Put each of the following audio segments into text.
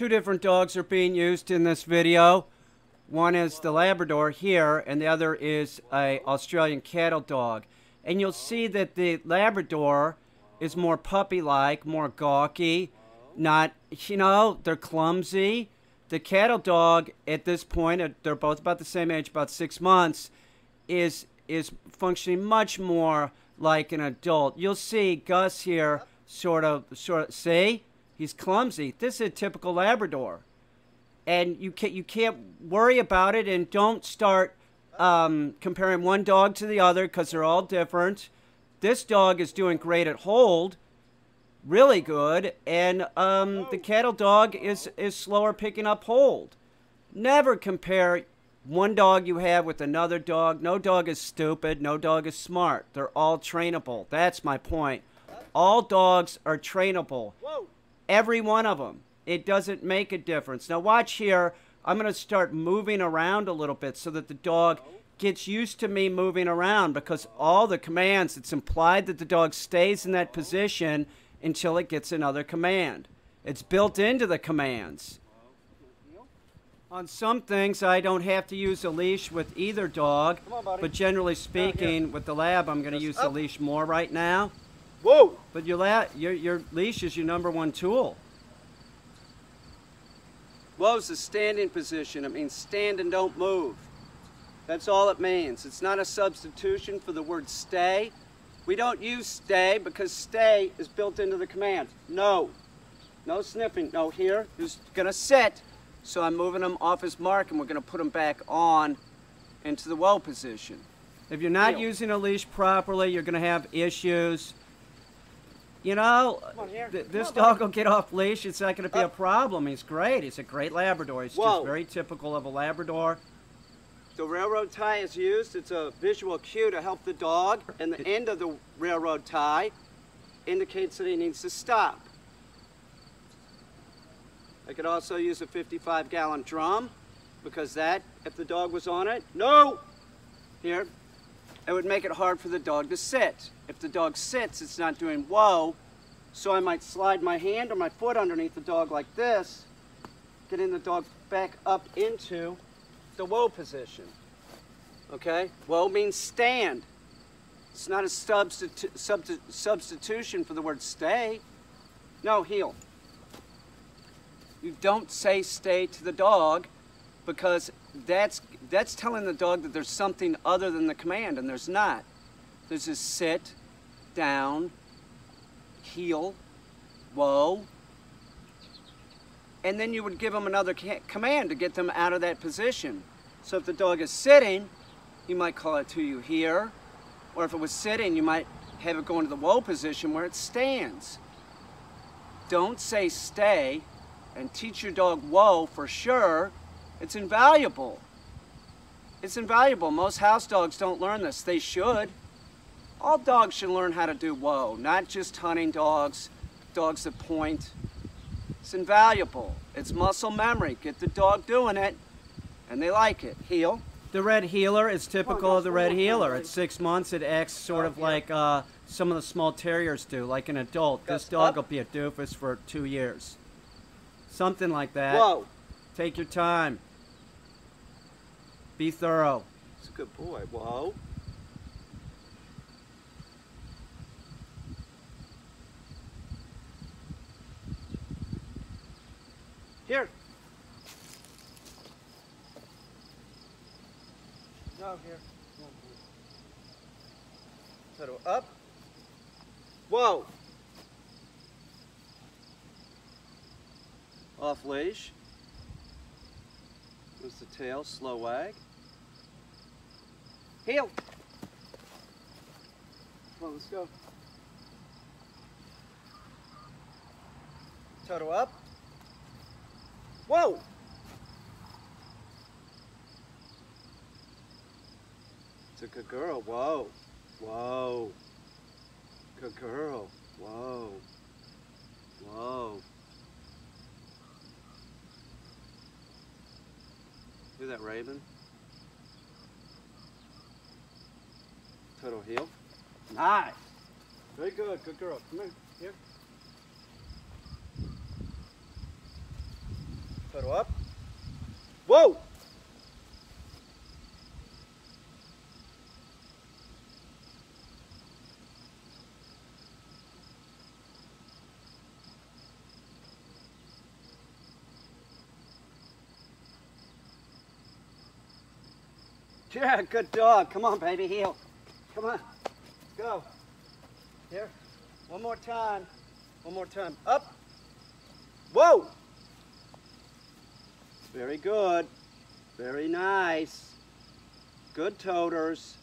Two different dogs are being used in this video. One is the Labrador here, and the other is a Australian cattle dog. And you'll see that the Labrador is more puppy-like, more gawky, not, you know, they're clumsy. The cattle dog at this point, they're both about the same age, about six months, is is functioning much more like an adult. You'll see Gus here sort of, sort of, see? He's clumsy. This is a typical Labrador. And you can't, you can't worry about it and don't start um, comparing one dog to the other because they're all different. This dog is doing great at hold, really good, and um, the cattle dog is, is slower picking up hold. Never compare one dog you have with another dog. No dog is stupid. No dog is smart. They're all trainable. That's my point. All dogs are trainable. Whoa. Every one of them. It doesn't make a difference. Now watch here. I'm going to start moving around a little bit so that the dog gets used to me moving around because all the commands, it's implied that the dog stays in that position until it gets another command. It's built into the commands. On some things, I don't have to use a leash with either dog, on, but generally speaking, with the lab, I'm going to use up. the leash more right now. Whoa! But your, la your, your leash is your number one tool. Whoa's the standing position. It means stand and don't move. That's all it means. It's not a substitution for the word stay. We don't use stay because stay is built into the command. No. No sniffing. No, here. Who's going to sit. So I'm moving him off his mark and we're going to put him back on into the whoa position. If you're not using a leash properly, you're going to have issues. You know, th this on, dog will get off leash. It's not going to be a uh. problem. He's great. He's a great Labrador. He's Whoa. just very typical of a Labrador. The railroad tie is used. It's a visual cue to help the dog. And the end of the railroad tie indicates that he needs to stop. I could also use a 55 gallon drum because that, if the dog was on it, no! Here, it would make it hard for the dog to sit. If the dog sits, it's not doing whoa, so I might slide my hand or my foot underneath the dog like this, getting the dog back up into the whoa position. Okay? Whoa means stand. It's not a substitu substi substitution for the word stay. No, heel. You don't say stay to the dog because that's that's telling the dog that there's something other than the command, and there's not. There's a sit, down, heel, whoa, and then you would give them another command to get them out of that position. So if the dog is sitting, you might call it to you here, or if it was sitting, you might have it go into the whoa position where it stands. Don't say stay and teach your dog whoa for sure. It's invaluable. It's invaluable. Most house dogs don't learn this. They should. All dogs should learn how to do whoa, not just hunting dogs, dogs that point. It's invaluable. It's muscle memory. Get the dog doing it, and they like it. Heel. The red heeler is typical of the red heeler. At six months, it acts sort of like uh, some of the small terriers do, like an adult. This dog will be a doofus for two years. Something like that. Whoa. Take your time. Be thorough. It's a good boy. Whoa. Here. No, here. Settle up. Whoa. Off leash. There's the tail, slow wag. Heel. Come on, let's go. Toto up. Whoa! It's a good girl. Whoa. Whoa. Good girl. Whoa. Whoa. Hear that raven? Toto heel. Nice. Very good. Good girl. Come here. Here. Toto up. Whoa! Yeah, good dog. Come on, baby, heel. Come on. Go. Here. One more time. One more time. Up. Whoa! Very good. Very nice. Good toters.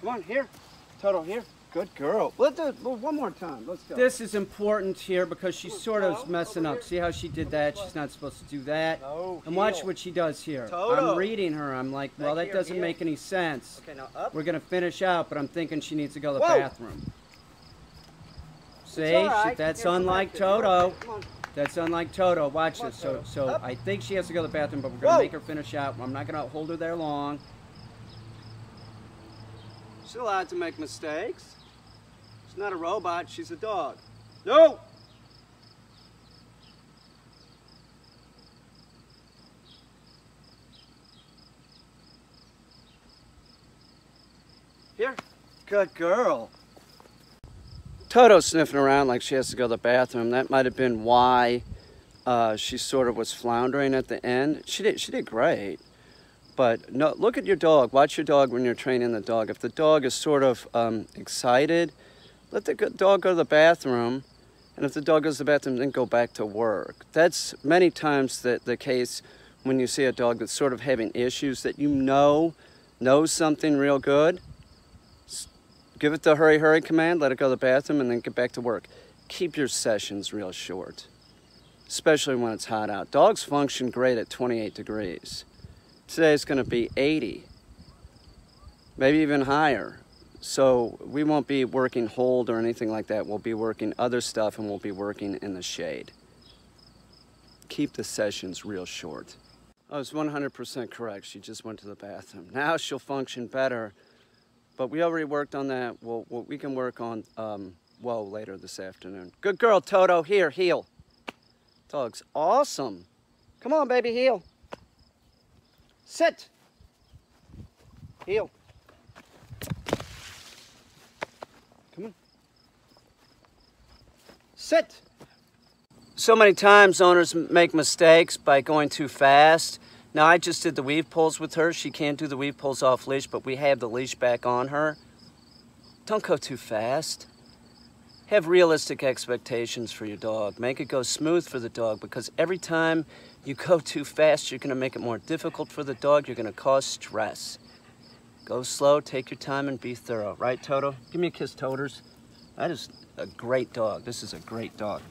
Come on, here. Toto, here. Good girl. Let's do it one more time. Let's go. This is important here because she's sort of messing up. See how she did that? She's not supposed to do that. No, And watch what she does here. Toto. I'm reading her. I'm like, well, that doesn't make any sense. Okay, now up. We're gonna finish out, but I'm thinking she needs to go to the Whoa. bathroom. See, right. that's unlike. Toto. That's unlike Toto. Watch on, this. So, Toto. so Up. I think she has to go to the bathroom, but we're gonna make her finish out. I'm not gonna hold her there long. She's allowed to make mistakes. She's not a robot, she's a dog. No! Here. Good girl. Toto's sniffing around like she has to go to the bathroom. That might have been why uh, she sort of was floundering at the end. She did, she did great. But no, look at your dog. Watch your dog when you're training the dog. If the dog is sort of um, excited, let the dog go to the bathroom. And if the dog goes to the bathroom, then go back to work. That's many times the, the case when you see a dog that's sort of having issues that you know knows something real good. Give it the hurry, hurry command, let it go to the bathroom, and then get back to work. Keep your sessions real short, especially when it's hot out. Dogs function great at 28 degrees. Today it's going to be 80, maybe even higher. So we won't be working hold or anything like that. We'll be working other stuff and we'll be working in the shade. Keep the sessions real short. I was 100% correct. She just went to the bathroom. Now she'll function better, but we already worked on that. We'll, we'll, we can work on um, whoa later this afternoon. Good girl, Toto. Here, heel. Dog's awesome. Come on, baby, heel. Sit. Heel. Come on. Sit. So many times owners make mistakes by going too fast. Now I just did the weave poles with her. She can't do the weave poles off leash, but we have the leash back on her. Don't go too fast. Have realistic expectations for your dog. Make it go smooth for the dog because every time you go too fast, you're going to make it more difficult for the dog. You're going to cause stress. Go slow, take your time, and be thorough. Right, Toto? Give me a kiss, Toters. That is a great dog. This is a great dog.